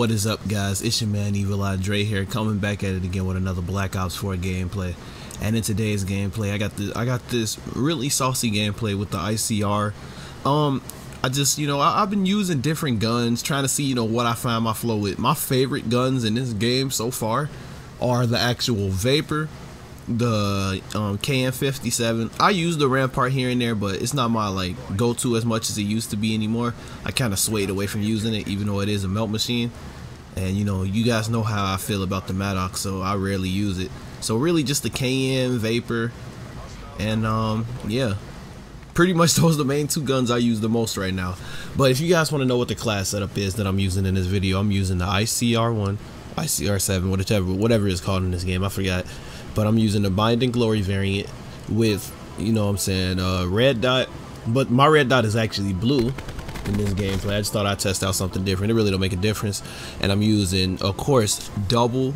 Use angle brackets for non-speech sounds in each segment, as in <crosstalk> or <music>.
What is up guys? It's your man Evil Eyed Dre here, coming back at it again with another Black Ops 4 gameplay. And in today's gameplay, I got this I got this really saucy gameplay with the ICR. Um I just, you know, I, have been using different guns, trying to see, you know, what I find my flow with. My favorite guns in this game so far are the actual Vapor, the um, KN57. I use the Rampart here and there, but it's not my like go-to as much as it used to be anymore. I kind of swayed away from using it, even though it is a melt machine. And you know, you guys know how I feel about the Maddox, so I rarely use it. So really, just the KN Vapor, and um, yeah, pretty much <laughs> those are the main two guns I use the most right now. But if you guys want to know what the class setup is that I'm using in this video, I'm using the ICR1, ICR7, whatever, whatever it's called in this game. I forgot but I'm using the Blinding Glory variant with, you know what I'm saying, uh, red dot. But my red dot is actually blue in this gameplay. I just thought I'd test out something different. It really don't make a difference. And I'm using, of course, double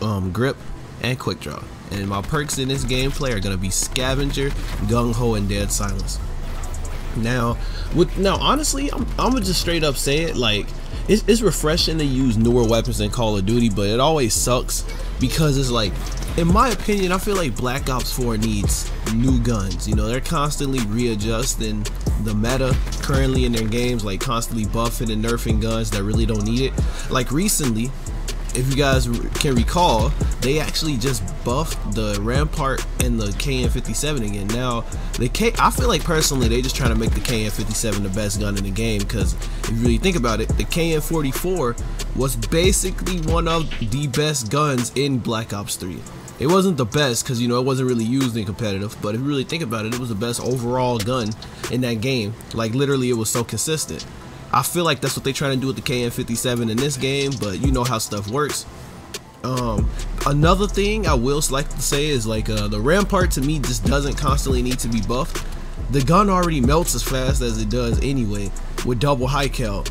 um, grip and quick draw. And my perks in this gameplay are going to be Scavenger, Gung Ho, and Dead Silence. Now, with now honestly, I'm, I'm gonna just straight up say it like it's, it's refreshing to use newer weapons in Call of Duty, but it always sucks because it's like in my opinion, I feel like Black Ops 4 needs new guns. You know, they're constantly readjusting the meta currently in their games, like constantly buffing and nerfing guns that really don't need it. Like recently, if you guys can recall, they actually just buffed the Rampart and the KN57 again. Now, the K, I feel like personally they just trying to make the KN57 the best gun in the game because if you really think about it, the KN44 was basically one of the best guns in Black Ops 3. It wasn't the best because, you know, it wasn't really used in competitive, but if you really think about it, it was the best overall gun in that game. Like, literally, it was so consistent. I feel like that's what they're trying to do with the KN57 in this game, but you know how stuff works. Um, another thing I will like to say is like uh, the Rampart to me just doesn't constantly need to be buffed. The gun already melts as fast as it does anyway with double high cal.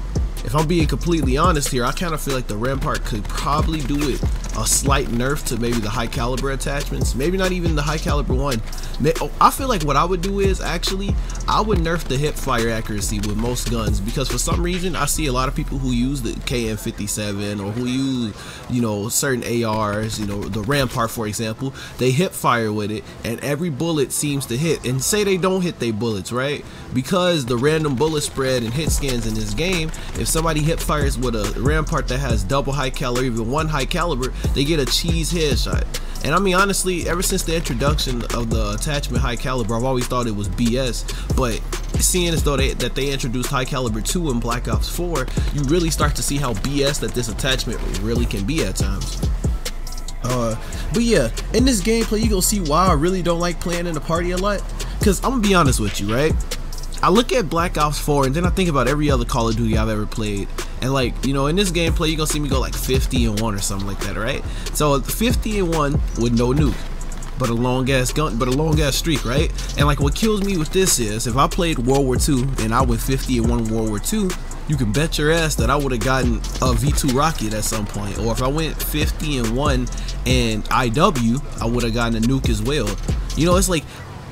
If I'm being completely honest here, I kind of feel like the Rampart could probably do it a slight nerf to maybe the high caliber attachments. Maybe not even the high caliber one. Oh, I feel like what I would do is actually, I would nerf the hip fire accuracy with most guns because for some reason I see a lot of people who use the KN57 or who use, you know, certain ARs, you know, the Rampart for example, they hip fire with it and every bullet seems to hit. And say they don't hit their bullets, right? Because the random bullet spread and hit scans in this game, if somebody hip fires with a Rampart that has double high caliber, even one high caliber, they get a cheese headshot. And I mean, honestly, ever since the introduction of the attachment high caliber, I've always thought it was BS. But seeing as though they, that they introduced high caliber 2 in Black Ops 4, you really start to see how BS that this attachment really can be at times. Uh, but yeah, in this gameplay, you gonna see why I really don't like playing in a party a lot. Cause I'm gonna be honest with you, right? I look at Black Ops 4 and then I think about every other Call of Duty I've ever played. And like, you know, in this gameplay, you're gonna see me go like 50 and 1 or something like that, right? So 50 and 1 with no nuke. But a long ass gun, but a long ass streak, right? And like, what kills me with this is if I played World War II and I went 50 and 1 World War II, you can bet your ass that I would have gotten a V2 rocket at some point. Or if I went 50 and 1 and IW, I would have gotten a nuke as well. You know, it's like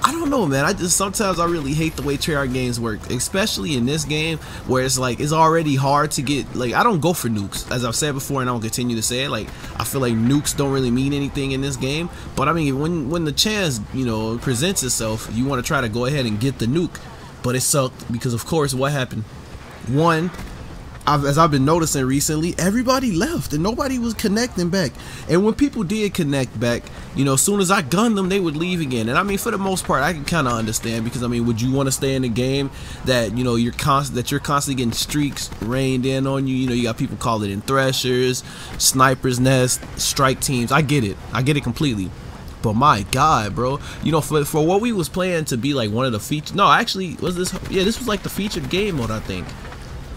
I don't know, man. I just sometimes I really hate the way Treyarch games work, especially in this game where it's like it's already hard to get. Like I don't go for nukes, as I've said before, and I'll continue to say it. Like I feel like nukes don't really mean anything in this game. But I mean, when when the chance you know presents itself, you want to try to go ahead and get the nuke. But it sucked because, of course, what happened? One, I've, as I've been noticing recently, everybody left and nobody was connecting back. And when people did connect back, you know, as soon as I gunned them, they would leave again. And I mean, for the most part, I can kind of understand because I mean, would you want to stay in a game that you know you're const that you're constantly getting streaks rained in on you? You know, you got people calling it in threshers, snipers nest, strike teams. I get it. I get it completely. But my God, bro, you know, for, for what we was playing to be like one of the features. No, actually, was this? Yeah, this was like the featured game mode, I think.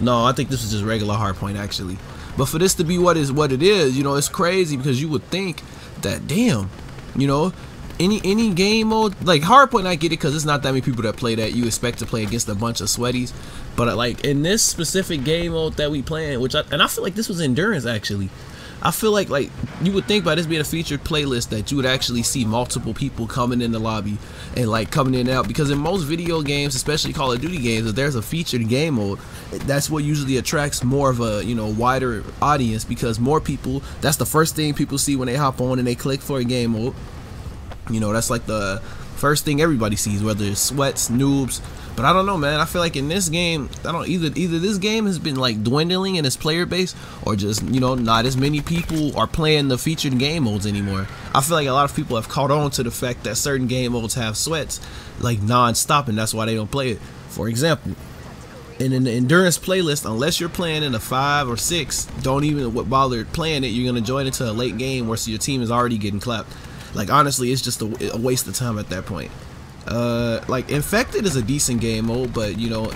No, I think this is just regular hardpoint actually. But for this to be what is what it is, you know, it's crazy because you would think that damn, you know, any any game mode like hardpoint I get it because it's not that many people that play that. You expect to play against a bunch of sweaties. But like in this specific game mode that we playing which I, and I feel like this was endurance actually I feel like like you would think by this being a featured playlist that you would actually see multiple people coming in the lobby and like coming in and out because in most video games, especially Call of Duty games, if there's a featured game mode, that's what usually attracts more of a you know wider audience because more people. That's the first thing people see when they hop on and they click for a game mode. You know, that's like the first thing everybody sees, whether it's sweats, noobs, but I don't know, man. I feel like in this game, I don't either either this game has been like dwindling in its player base, or just you know not as many people are playing the featured game modes anymore. I feel like a lot of people have caught on to the fact that certain game modes have sweats like non-stop, and that's why they don't play it. For example, in an endurance playlist, unless you're playing in a five or six, don't even bother playing it. You're gonna join into a late game where your team is already getting clapped. Like honestly, it's just a, a waste of time at that point. Uh, like Infected is a decent game mode, but you know,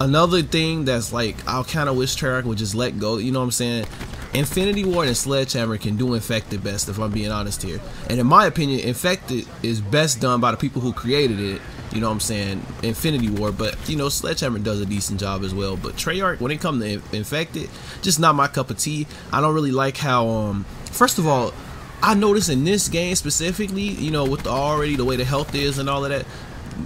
another thing that's like I kind of wish Treyarch would just let go. You know what I'm saying? Infinity Ward and Sledgehammer can do Infected best, if I'm being honest here. And in my opinion, Infected is best done by the people who created it. You know what I'm saying? Infinity Ward, but you know Sledgehammer does a decent job as well. But Treyarch, when it comes to Infected, just not my cup of tea. I don't really like how um. First of all, I noticed in this game specifically, you know, with the already the way the health is and all of that,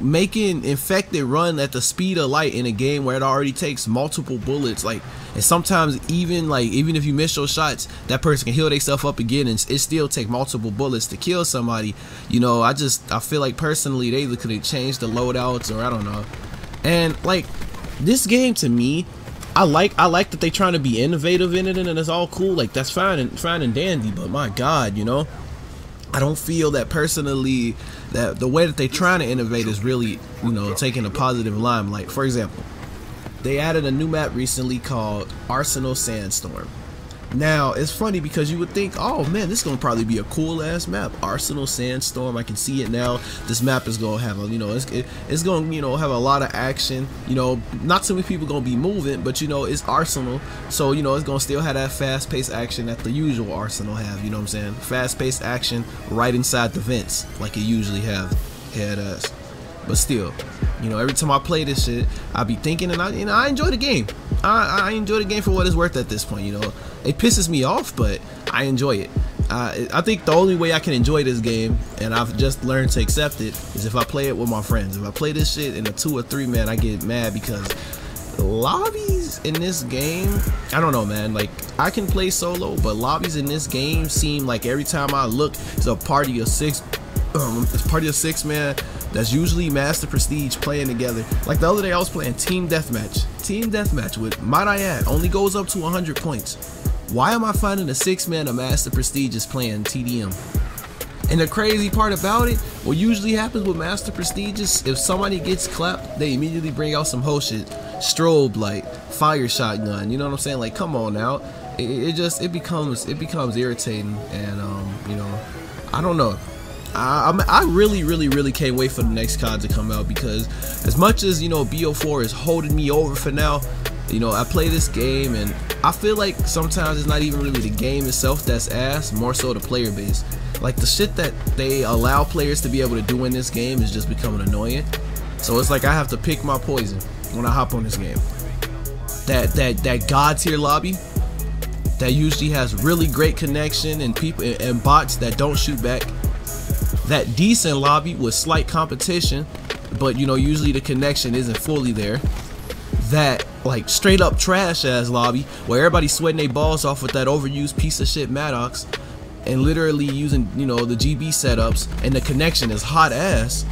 making infected run at the speed of light in a game where it already takes multiple bullets, like, and sometimes even like even if you miss your shots, that person can heal themselves up again, and it still take multiple bullets to kill somebody. You know, I just I feel like personally they could have changed the loadouts or I don't know, and like this game to me I like I like that they trying to be innovative in it and it's all cool. Like that's fine and fine and dandy, but my God, you know, I don't feel that personally that the way that they trying to innovate is really, you know, taking a positive limelight. For example, they added a new map recently called Arsenal Sandstorm. Now, it's funny because you would think, oh man, this is going to probably be a cool ass map. Arsenal Sandstorm, I can see it now. This map is going to have a, you know, it's, it, it's going to, you know, have a lot of action. You know, not so many people going to be moving, but you know, it's Arsenal. So, you know, it's going to still have that fast paced action that the usual Arsenal have, you know what I'm saying? Fast paced action right inside the vents like it usually have. Head us. But still, you know, every time I play this shit, I be thinking, and I, you know, I enjoy the game. I, I enjoy the game for what it's worth at this point. You know, it pisses me off, but I enjoy it. Uh, I think the only way I can enjoy this game, and I've just learned to accept it, is if I play it with my friends. If I play this shit in a two or three man, I get mad because lobbies in this game, I don't know, man. Like I can play solo, but lobbies in this game seem like every time I look, it's a party of six. Um, it's party of six man that's usually Master Prestige playing together. Like the other day, I was playing Team Deathmatch. Team Deathmatch, with, might I add, only goes up to 100 points. Why am I finding a six man a Master Prestigious playing TDM? And the crazy part about it, what usually happens with Master Prestigious, if somebody gets clapped, they immediately bring out some whole shit. Strobe light, fire shotgun, you know what I'm saying? Like, come on now. It, it just, it becomes, it becomes irritating and, um, you know, I don't know. I, I really, really, really can't wait for the next COD to come out because as much as, you know, BO4 is holding me over for now, you know, I play this game and I feel like sometimes it's not even really the game itself that's ass, more so the player base. Like the shit that they allow players to be able to do in this game is just becoming annoying. So it's like I have to pick my poison when I hop on this game. That that that god tier lobby that usually has really great connection and people and bots that don't shoot back that decent lobby with slight competition, but you know, usually the connection isn't fully there. That like straight up trash ass lobby where everybody's sweating their balls off with that overused piece of shit Maddox and literally using, you know, the GB setups and the connection is hot ass.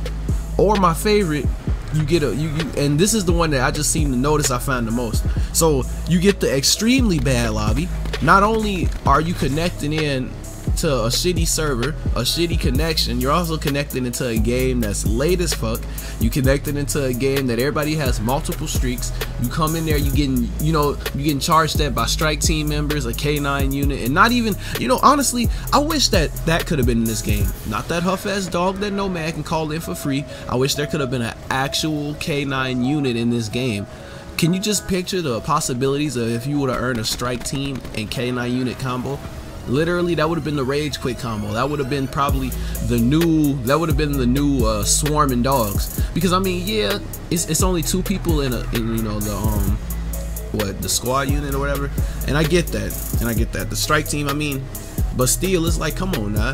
Or my favorite, you get a you, you and this is the one that I just seem to notice I find the most. So you get the extremely bad lobby. Not only are you connecting in to a shitty server, a shitty connection. You're also connected into a game that's late as fuck. You connected into a game that everybody has multiple streaks. You come in there, you getting, you know, you getting charged at by strike team members, a K9 unit, and not even, you know, honestly, I wish that that could have been in this game. Not that huff ass dog that no man can call in for free. I wish there could have been an actual K9 unit in this game. Can you just picture the possibilities of if you would have earned a strike team and K9 unit combo? Literally, that would have been the rage quit combo. That would have been probably the new. That would have been the new uh, swarming dogs. Because I mean, yeah, it's it's only two people in a in, you know the um what the squad unit or whatever. And I get that, and I get that. The strike team, I mean, but still, it's like, come on now.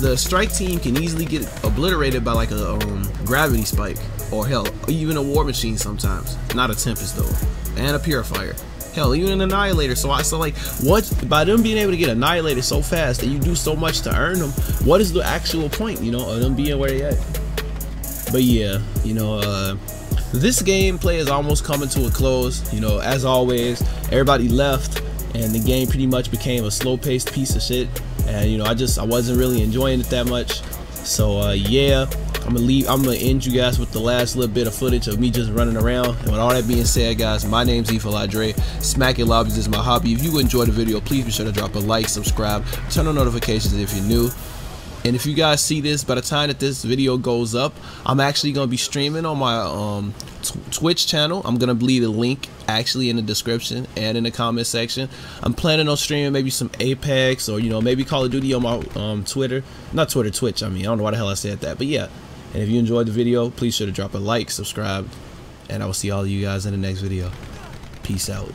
The strike team can easily get obliterated by like a um, gravity spike, or hell, even a war machine sometimes. Not a tempest though, and a purifier. Hell, even an annihilator. So I so like, what by them being able to get annihilated so fast and you do so much to earn them, what is the actual point? You know, of them being where they at? But yeah, you know, uh, this gameplay is almost coming to a close. You know, as always, everybody left and the game pretty much became a slow-paced piece of shit. And you know, I just I wasn't really enjoying it that much. So uh, yeah, I'm gonna leave. I'm gonna end you guys with the last little bit of footage of me just running around. And with all that being said, guys, my name's Evil Dre. Smacking lobbies is my hobby. If you enjoyed the video, please be sure to drop a like, subscribe, turn on notifications if you're new. And if you guys see this, by the time that this video goes up, I'm actually going to be streaming on my um, Twitch channel. I'm going to leave a link actually in the description and in the comment section. I'm planning on streaming maybe some Apex or, you know, maybe Call of Duty on my um, Twitter. Not Twitter, Twitch. I mean, I don't know why the hell I said that. But yeah. And if you enjoyed the video, please sure to drop a like, subscribe, and I will see all of you guys in the next video. Peace out.